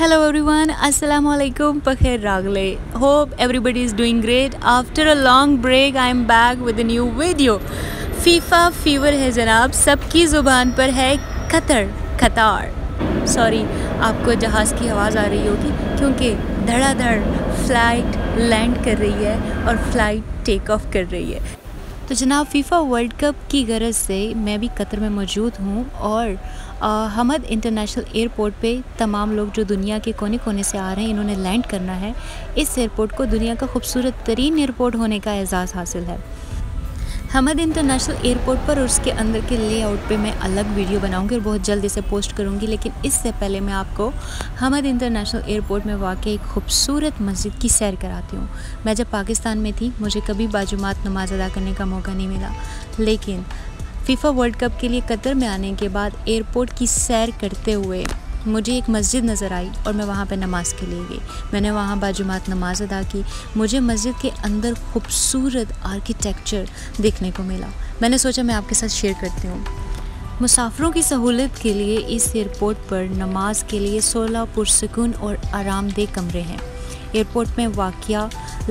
Hello everyone Aslam पखेर रागले hope everybody is doing great after a long break I am back with a new video FIFA fever है जनाब सबकी ज़ुबान पर है कतर कतार सॉरी आपको जहाज़ की आवाज़ आ रही होगी क्योंकि धड़ाधड़ फ़्लाइट लैंड कर रही है और फ़्लाइट टेक ऑफ़ कर रही है तो जनाब फ़ीफ़ा वर्ल्ड कप की गरज से मैं भी कतर में मौजूद हूँ और हमद इंटरनेशनल एयरपोर्ट पे तमाम लोग जो दुनिया के कोने कोने से आ रहे हैं, इन्होंने लैंड करना है। इस एयरपोर्ट को दुनिया का खूबसूरत तरीन एयरपोर्ट होने का एजाज़ हासिल है। हमद इंटरनेशनल एयरपोर्ट पर और उसके अंदर के लेआउट पे मैं अलग वीडियो बनाऊँगी और बहुत जल्द इसे पोस्ट करूँगी, लेकिन इससे पहले मैं आपको हमद इंटरनेशनल एयरपोर्ट में वाक़ एक खूबसूरत मस्जिद की सैर कराती हूँ। मैं जब पाकिस्तान में थी, मुझे कभी बाजुमात नमाज़ अदा करने का मौका नहीं मिला। लेकिन फ़ीफ़ा वर्ल्ड कप के लिए कतर में आने के बाद एयरपोर्ट की सैर करते हुए मुझे एक मस्जिद नज़र आई और मैं वहाँ पर नमाज़ के लिए गई। मैंने वहाँ बाजुमात नमाज़ अदा की। मुझे मस्जिद के अंदर खूबसूरत आर्किटेक्चर देखने को मिला। मैंने सोचा मैं आपके साथ शेयर करती हूँ। मुसाफरों की सहूलत के लिए इस एयरपोर्ट पर नमाज़ के लिए 16 पुरसकून और आरामदेह कमरे हैं। एयरपोर्ट में वाक़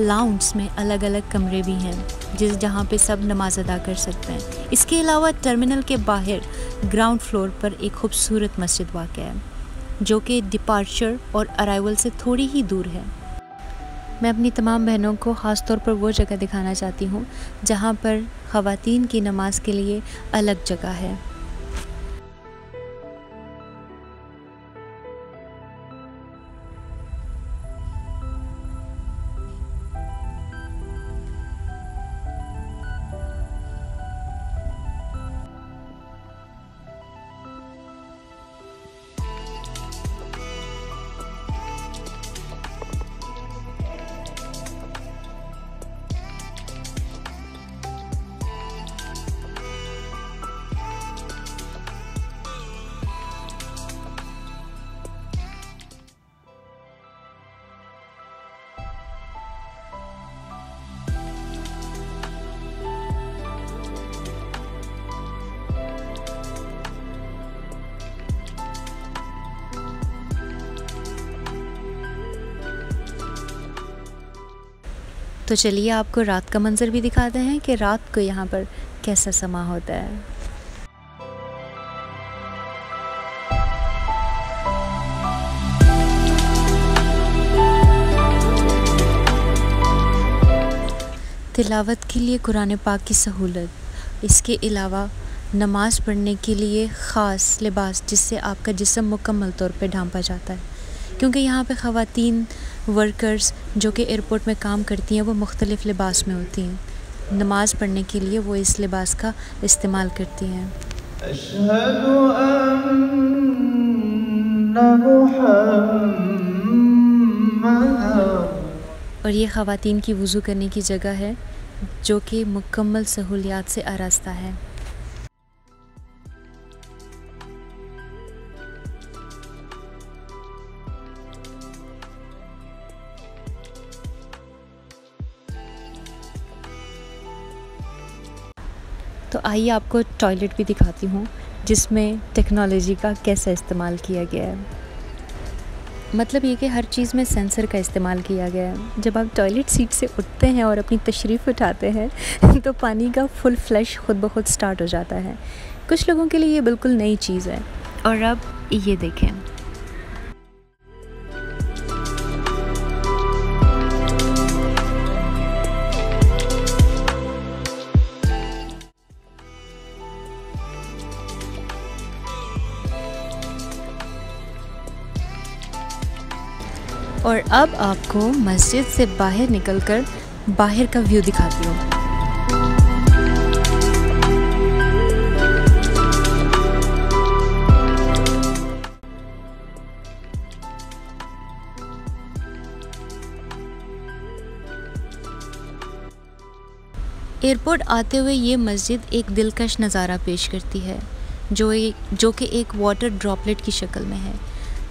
लाउंज में अलग अलग कमरे भी हैं, जिस जहाँ पे सब नमाज़ अदा कर सकते हैं। इसके अलावा टर्मिनल के बाहर ग्राउंड फ्लोर पर एक खूबसूरत मस्जिद वाक़ है। जो कि डिपार्चर और अराइवल से थोड़ी ही दूर है। मैं अपनी तमाम बहनों को ख़ास तौर पर वो जगह दिखाना चाहती हूँ, जहाँ पर ख़वान की नमाज़ के लिए अलग जगह है। तो चलिए आपको रात का मंज़र भी दिखाते हैं कि रात को यहाँ पर कैसा समा होता है। तिलावत के लिए कुरान पाक की सहूलत। इसके अलावा नमाज़ पढ़ने के लिए ख़ास लिबास जिससे आपका जिसम मुकम्मल तौर पे ढांपा जाता है। क्योंकि यहाँ पे ख़वातीन वर्कर्स जो कि एयरपोर्ट में काम करती हैं वो मुख्तलिफ़ लिबास में होती हैं। नमाज़ पढ़ने के लिए वो इस लिबास का इस्तेमाल करती हैं। और ये ख़वातीन की वज़ू करने की जगह है जो कि मुकम्मल सहूलियात से आरास्ता है। तो आइए आपको टॉयलेट भी दिखाती हूँ, जिसमें टेक्नोलॉजी का कैसा इस्तेमाल किया गया है। मतलब ये कि हर चीज़ में सेंसर का इस्तेमाल किया गया है। जब आप टॉयलेट सीट से उठते हैं और अपनी तशरीफ़ उठाते हैं तो पानी का फुल फ्लैश खुद ब खुद स्टार्ट हो जाता है। कुछ लोगों के लिए ये बिल्कुल नई चीज़ है। और अब ये देखें। और अब आपको मस्जिद से बाहर निकलकर बाहर का व्यू दिखाती हूँ। एयरपोर्ट आते हुए ये मस्जिद एक दिलकश नज़ारा पेश करती है, जो एक जो कि एक वाटर ड्रॉपलेट की शक्ल में है।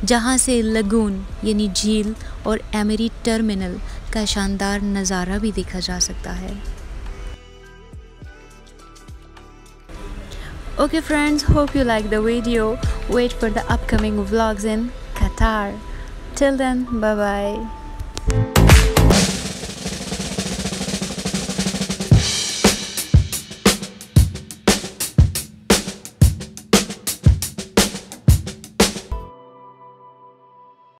जहाँ से लगून, यानी झील और एमरी टर्मिनल का शानदार नज़ारा भी देखा जा सकता है। Okay friends hope you like the video wait for the upcoming vlogs in Qatar till then bye bye